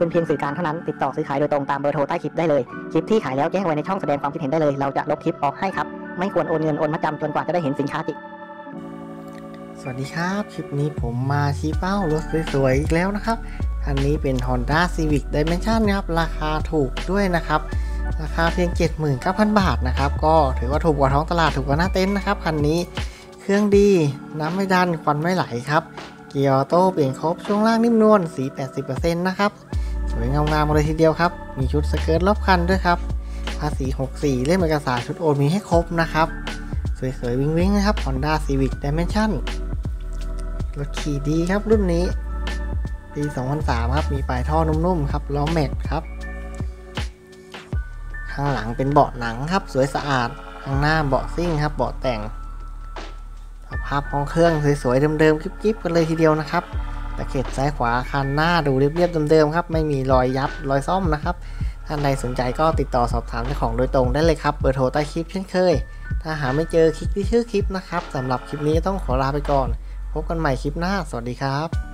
เป็นเพียงสื่อกางเท่านั้นติดต่อซื้อขายโดยตรงตามเบอร์โทรใต้คลิปได้เลยคลิปที่ขายแล้วแจ้งไว้ในช่องแสดงความคิดเห็นได้เลยเราจะลบคลิปออกให้ครับไม่ควรโอนเงินโอนมาจำจนกว่าจะได้เห็นสินค้าจริงสวัสดีครับ คลิปนี้ผมมาชี้เป้ารถสวยๆอีกแล้วนะครับคันนี้เป็น Honda Civic Dimension นะครับ ราคาถูกด้วยนะครับ ราคาเพียง 79,000 บาทนะครับ ก็ถือว่าถูกกว่าท้องตลาดถูกกว่าหน้าเต็นท์นะครับ คันนี้เครื่องดีน้ำไม่ดันควันไม่ไหลครับ เกียร์ออโต้เปลี่ยนครบช่วงล่างนิ่มนวลสี 80%นะครับ สวยงามๆเลยทีเดียวครับ มีชุดสเกิร์ตรอบคันด้วยครับ ภาษี 64 เล่มเอกสารชุดโอนมีให้ครบนะครับ สวยๆ วิ้งๆ นะครับ Honda Civic Dimension รถขี่ดีครับรุ่นนี้ ปี 2003 ครับ มีปลายท่อนุ่มๆ ครับ ล้อแม็กครับ ข้างหลังเป็นเบาะหนังครับ สวยสะอาด ข้างหน้าเบาะซิ่งครับ เบาะแต่ง ภาพของเครื่องสวยๆ เดิมๆ กิ๊บๆ กันเลยทีเดียวนะครับ ตะเข็บซ้ายขวาคันหน้าดูเรียบๆเดิมๆครับ ไม่มีรอยยับรอยซ่อมนะครับ ท่านใดสนใจก็ติดต่อสอบถามเจ้าของโดยตรงได้เลยครับ เบอร์โทรใต้คลิปเช่นเคย ถ้าหาไม่เจอคลิกที่ชื่อคลิปนะครับสำหรับคลิปนี้ต้องขอลาไปก่อน พบกันใหม่คลิปหน้า สวัสดีครับ